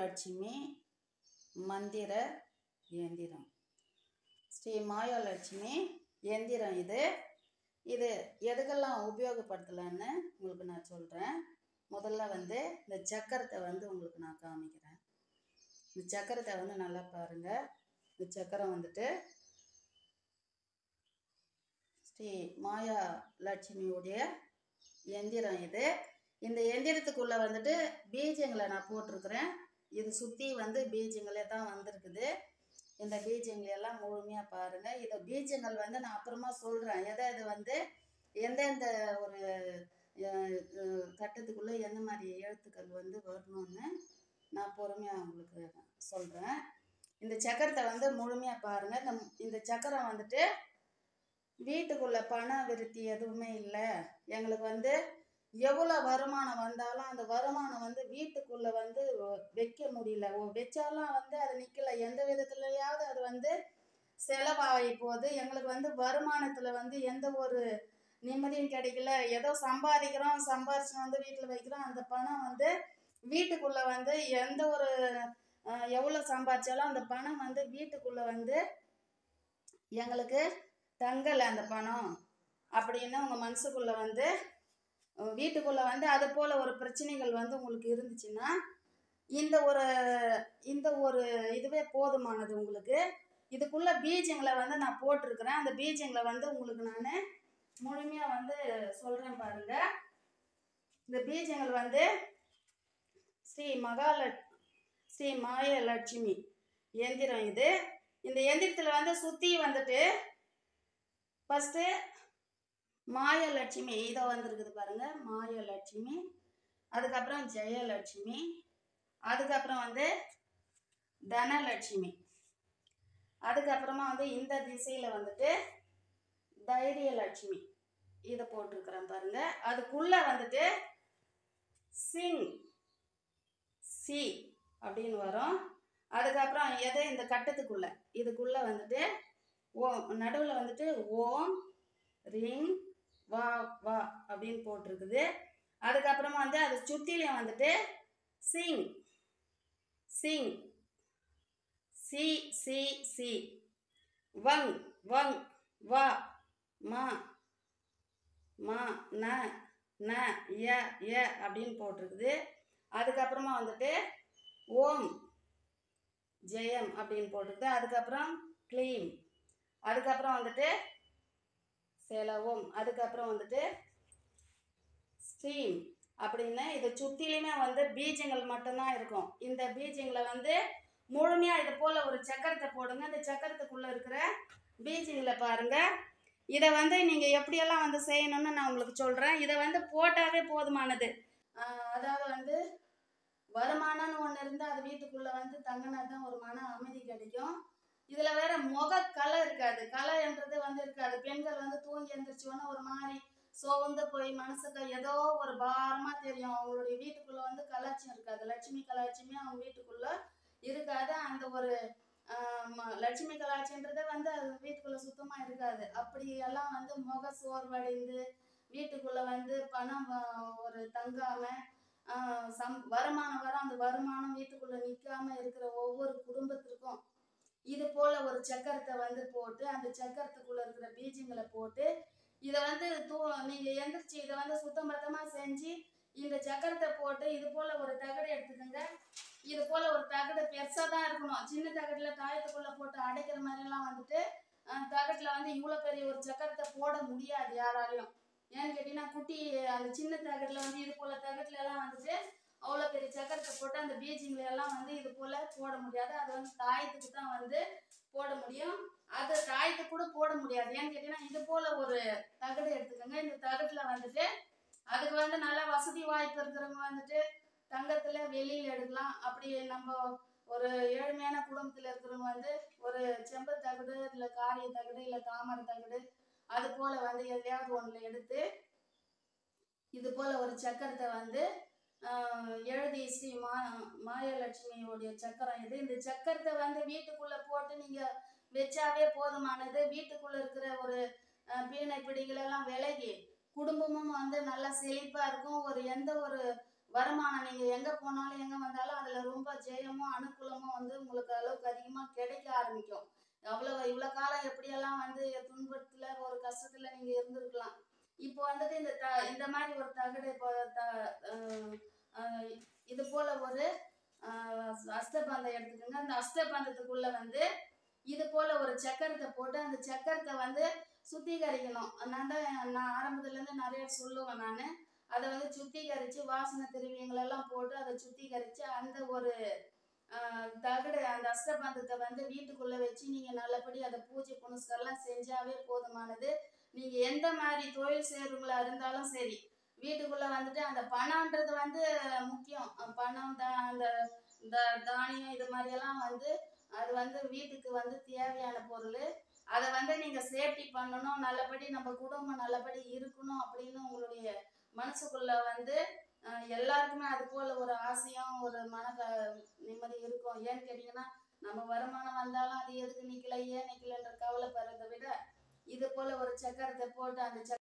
மாயாலட்சுமி மந்திர எந்திரம் ஸ்ரீ மாயாலட்சுமி எந்திரம் இது. இது எதுக்கெல்லாம் உபயோகப்படுத்தலான்னு உங்களுக்கு நான் சொல்கிறேன் முதல்ல வந்து இந்த சக்கரத்தை வந்து உங்களுக்கு நான் காமிக்கிறேன். இந்த சக்கரத்தை வந்து நல்லா பாருங்கள் இந்த சக்கரம் வந்துட்டு ஸ்ரீ மாயா லட்சுமியுடைய எந்திரம் இது. இந்த எந்திரத்துக்குள்ளே வந்துட்டு பீஜங்களை நான் போட்டிருக்கிறேன். இது சுற்றி வந்து பீஜங்களே தான் வந்திருக்குது. இந்த பீஜங்களை எல்லாம் முழுமையாக பாருங்கள் இதை பீஜங்கள் வந்து நான் அப்புறமா சொல்கிறேன் எதை இது வந்து எந்தெந்த ஒரு கட்டத்துக்குள்ளே எந்த மாதிரி எழுத்துக்கள் வந்து வரணும்னு நான் பொறுமையாக உங்களுக்கு சொல்கிறேன் இந்த சக்கரத்தை வந்து முழுமையாக பாருங்கள் இந்த இந்த சக்கரம் வந்துட்டு வீட்டுக்குள்ளே பண விருத்தி எதுவுமே இல்லை. எங்களுக்கு வந்து எவ்வளோ வருமானம் வந்தாலும் அந்த வருமானம் வந்து வீட்டுக்குள்ளே வந்து வைக்க முடியல. ஓ வச்சாலும் வந்து அது நிற்கல எந்த விதத்துலையாவது அது வந்து செலவாகி போகுது. எங்களுக்கு வந்து வருமானத்தில் வந்து எந்த ஒரு நிம்மதியும் கிடைக்கல. ஏதோ சம்பாதிக்கிறோம் சம்பாரிச்சு வந்து வீட்டில் வைக்கிறோம். அந்த பணம் வந்து வீட்டுக்குள்ளே வந்து எந்த ஒரு எவ்வளோ சம்பாதிச்சாலும் அந்த பணம் வந்து வீட்டுக்குள்ளே வந்து எங்களுக்கு தங்கலை அந்த பணம் அப்படின்னு உங்கள் மனசுக்குள்ளே வந்து வீட்டுக்குள்ளே வந்து அது போல் ஒரு பிரச்சனைகள் வந்து உங்களுக்கு இருந்துச்சுன்னா இந்த ஒரு இந்த ஒரு இதுவே போதுமானது உங்களுக்கு. இதுக்குள்ளே பீஜங்களை வந்து நான் போட்டிருக்கிறேன். அந்த பீஜங்களை வந்து உங்களுக்கு நான் முழுமையாக வந்து சொல்கிறேன் பாருங்கள் இந்த பீஜங்கள் வந்து ஸ்ரீ மகால ஸ்ரீ மாயலட்சுமி எந்திரம் இது. இந்த எந்திரத்தில் வந்து சுற்றி வந்துட்டு ஃபஸ்ட்டு மாயலட்சுமி இதோ வந்திருக்குது பாருங்க. மாயலட்சுமி அதுக்கப்புறம் ஜெயலட்சுமி அதுக்கப்புறம் வந்து தனலட்சுமி. அதுக்கப்புறமா வந்து இந்த திசையில் வந்துட்டு தைரியலட்சுமி. இதை போட்டிருக்கிறேன் பாருங்க. அதுக்குள்ளே வந்துட்டு சிங் சி அப்படின்னு வரும். அதுக்கப்புறம் எதை? இந்த கட்டத்துக்குள்ளே. இதுக்குள்ளே வந்துட்டு ஓம் நடுவில் வந்துட்டு ஓம் ரிங் வா வா அப்படின்னு போட்டிருக்குது. அதுக்கப்புறமா வந்து அது சுற்றிலையும் வந்துட்டு சிங் சிங் சி சி சி. வங் வங் வா மா மா ந ந ய ய அப்படின்னு போட்டிருக்குது. அதுக்கப்புறமா வந்துட்டு ஓம் ஜெயம் அப்படின்னு போட்டிருக்குது. அதுக்கப்புறம் க்ளீம். அதுக்கப்புறம் வந்துட்டு செலவும். அதுக்கப்புறம் வந்துட்டு ஸ்ட்ரீம் அப்படின்னு இதை சுற்றிலுமே வந்து பீஜங்கள் மட்டும்தான் இருக்கும். இந்த பீஜங்களை வந்து முழுமையாக இது போல் ஒரு சக்கரத்தை போடுங்க. இந்த சக்கரத்துக்குள்ளே இருக்கிற பீஜங்களை பாருங்கள் இதை வந்து நீங்கள் எப்படியெல்லாம் வந்து செய்யணும்னு நான் உங்களுக்கு சொல்கிறேன் இதை வந்து போட்டாவே போதுமானது. அதாவது வந்து வருமானம்னு ஒன்று இருந்தால் அது வீட்டுக்குள்ளே வந்து தங்கினா தான் ஒரு மன அமைதி கிடைக்கும். இதில் வேற முக கலை இருக்காது. கலைன்றது வந்து இருக்காது. பெண்கள் வந்து தூங்கி எந்திரிச்சோன்னே ஒரு மாதிரி சோர்ந்து போய் மனசுக்கு ஏதோ ஒரு பாரமாக தெரியும். அவங்களுடைய வீட்டுக்குள்ளே வந்து கலாச்சியம் இருக்காது. லட்சுமி கலாச்சியமே அவங்க வீட்டுக்குள்ளே இருக்காது. அந்த ஒரு ம- லட்சுமி கலாச்சியன்றதே வந்து அது வீட்டுக்குள்ளே சுத்தமாக இருக்காது. அப்படி எல்லாம் வந்து முக சோர்வடைந்து வீட்டுக்குள்ளே வந்து பணம் ஒரு தங்காமல் சம் வருமானம் வர அந்த வருமானம் வீட்டுக்குள்ளே நிற்காம இருக்கிற ஒவ்வொரு குடும்பத்திற்கும் இது போல ஒரு சக்கரத்தை வந்து போட்டு அந்த சக்கரத்துக்குள்ள இருக்கிற பீஜங்களை போட்டு இதை வந்து தூ நீங்கள் எந்திரிச்சு இதை வந்து சுத்தம் பத்தமாக செஞ்சு இந்த சக்கரத்தை போட்டு இது போல ஒரு தகடு எடுத்துக்கோங்க. இது போல ஒரு தகடு பெருசாக தான் இருக்கணும். சின்ன தகடுல காயத்துக்குள்ள போட்டு அடைக்கிற மாதிரிலாம் வந்துட்டு தகட்டில் வந்து இவ்வளோ பெரிய ஒரு சக்கரத்தை போட முடியாது யாராலையும். ஏன்னு கேட்டீங்கன்னா குட்டி அந்த சின்ன தகட்டில் வந்து இது போல தகட்டிலலாம் வந்துட்டு அவ்வளோ பெரிய சக்கரத்தை போட்டு அந்த பீஜிங்ல எல்லாம் வந்து இது போல போட முடியாது. அது வந்து தாயத்துக்கு தான் வந்து போட முடியும். அது தாயத்துக்கு கூட போட முடியாது. ஏன்னு கேட்டீங்கன்னா இது போல ஒரு தகடு எடுத்துக்கோங்க. இந்த தகட்டுல வந்துட்டு அதுக்கு வந்து நல்லா வசதி வாய்ப்பு இருக்கிறவங்க வந்துட்டு தங்கத்துல வெளியில எடுக்கலாம். அப்படி நம்ம ஒரு ஏழ்மையான குடும்பத்துல இருக்கிறவங்க வந்து ஒரு செம்பு தகடு இல்லை காரிய தகடு இல்லை தாமரை தகடு அது போல வந்து எதையாவது ஒன்றில் எடுத்து இது போல ஒரு சக்கரத்தை வந்து எழுதி ஸ்ரீ மா மாயலட்சுமியோடைய சக்கரம் இது. இந்த சக்கரத்தை வந்து வீட்டுக்குள்ளே போட்டு நீங்கள் வச்சாவே போதுமானது. வீட்டுக்குள்ளே இருக்கிற ஒரு பீனை பிடிகளெல்லாம் விலகி குடும்பமும் வந்து நல்லா செழிப்பாக இருக்கும். ஒரு எந்த ஒரு வருமானம் நீங்கள் எங்கே போனாலும் எங்கே வந்தாலும் அதில் ரொம்ப ஜெயமும் அனுகூலமும் வந்து உங்களுக்கு அளவுக்கு அதிகமாக கிடைக்க ஆரம்பிக்கும். அவ்வளோ இவ்வளோ காலம் எப்படியெல்லாம் வந்து துன்பத்தில் ஒரு கஷ்டத்தில் நீங்கள் இருந்திருக்கலாம். இப்போ வந்துட்டு இந்த த இந்த மாதிரி ஒரு தகடு இப்போ த இது போல் ஒரு அஷ்டபந்தம் எடுத்துக்கோங்க. அந்த அஷ்டபந்தத்துக்குள்ள வந்து இது போல் ஒரு சக்கரத்தை போட்டு அந்த சக்கரத்தை வந்து சுத்திகரிக்கணும். நான் தான் நான் ஆரம்பத்துலேருந்து நிறைய சொல்லுவேன் நான். அதை வந்து சுத்திகரித்து வாசனை திருவியங்களெல்லாம் போட்டு அதை சுத்திகரித்து அந்த ஒரு தகடு அந்த அஷ்டபந்தத்தை வந்து வீட்டுக்குள்ளே வச்சு நீங்கள் நல்லபடி அதை பூஜை புனஸ்கரெல்லாம் செஞ்சாவே போதுமானது. நீங்கள் எந்த மாதிரி தொழில் செய்கிறவங்களா இருந்தாலும் சரி வீட்டுக்குள்ளே வந்துட்டு அந்த பணம்ன்றது வந்து முக்கியம். பணம் தான் அந்த இந்த தானியம் இது மாதிரியெல்லாம் வந்து அது வந்து வீட்டுக்கு வந்து தேவையான பொருள். அதை வந்து நீங்கள் சேஃப்டி பண்ணணும் நல்லபடி நம்ம குடும்பம் நல்லபடி இருக்கணும் அப்படின்னு உங்களுடைய மனசுக்குள்ள வந்து எல்லாருக்குமே அது போல ஒரு ஆசையும் ஒரு மன நிம்மதி இருக்கும். ஏன்னு கேட்டிங்கன்னா நம்ம வருமானம் வந்தாலும் அது எதுக்கு நிற்கல ஏன் நிற்கலன்ற கவலைப்படுறதை விட இது போல ஒரு சக்கரத்தை போட்டு அந்த சக்கர